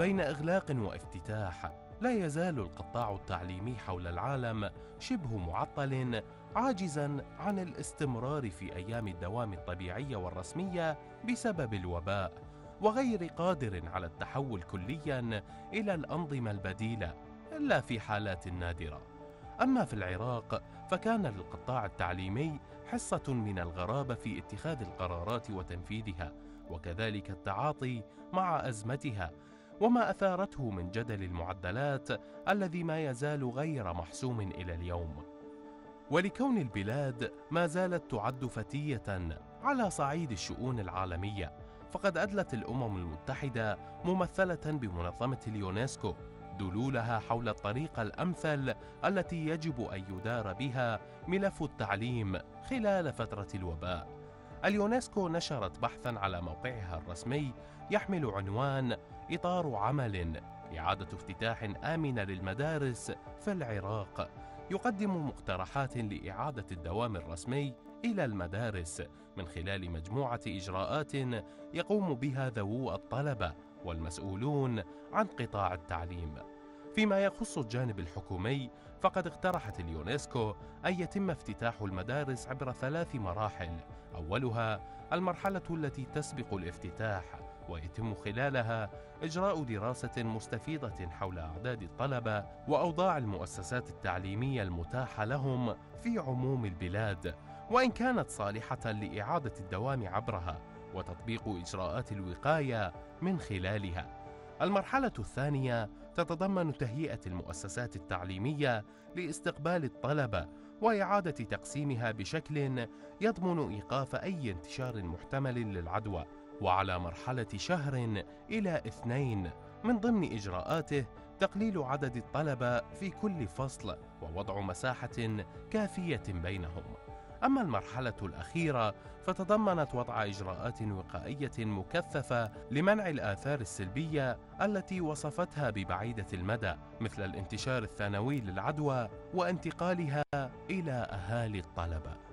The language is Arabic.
بين إغلاق وافتتاح. لا يزال القطاع التعليمي حول العالم شبه معطل عاجزا عن الاستمرار في أيام الدوام الطبيعية والرسمية بسبب الوباء وغير قادر على التحول كليا إلى الأنظمة البديلة إلا في حالات نادرة. أما في العراق فكان للقطاع التعليمي حصة من الغرابة في اتخاذ القرارات وتنفيذها وكذلك التعاطي مع أزمتها وما أثارته من جدل المعدلات الذي ما يزال غير محسوم إلى اليوم. ولكون البلاد ما زالت تعد فتية على صعيد الشؤون العالمية فقد أدلت الأمم المتحدة ممثلة بمنظمة اليونسكو دلولها حول الطريقة الأمثل التي يجب أن يدار بها ملف التعليم خلال فترة الوباء. اليونسكو نشرت بحثا على موقعها الرسمي يحمل عنوان إطار عمل إعادة افتتاح آمن للمدارس في العراق. يقدم مقترحات لإعادة الدوام الرسمي إلى المدارس من خلال مجموعة إجراءات يقوم بها ذوو الطلبة والمسؤولون عن قطاع التعليم. فيما يخص الجانب الحكومي فقد اقترحت اليونسكو أن يتم افتتاح المدارس عبر ثلاث مراحل. أولها المرحلة التي تسبق الافتتاح ويتم خلالها إجراء دراسة مستفيضة حول أعداد الطلبة وأوضاع المؤسسات التعليمية المتاحة لهم في عموم البلاد. وإن كانت صالحة لإعادة الدوام عبرها وتطبيق إجراءات الوقاية من خلالها. المرحلة الثانية تتضمن تهيئة المؤسسات التعليمية لإستقبال الطلبة وإعادة تقسيمها بشكل يضمن إيقاف أي انتشار محتمل للعدوى. وعلى مرحلة شهر إلى اثنين من ضمن إجراءاته تقليل عدد الطلبة في كل فصل ووضع مساحة كافية بينهم. أما المرحلة الأخيرة فتضمنت وضع إجراءات وقائية مكثفة لمنع الآثار السلبية التي وصفتها ببعيدة المدى مثل الانتشار الثانوي للعدوى وانتقالها إلى أهالي الطلبة.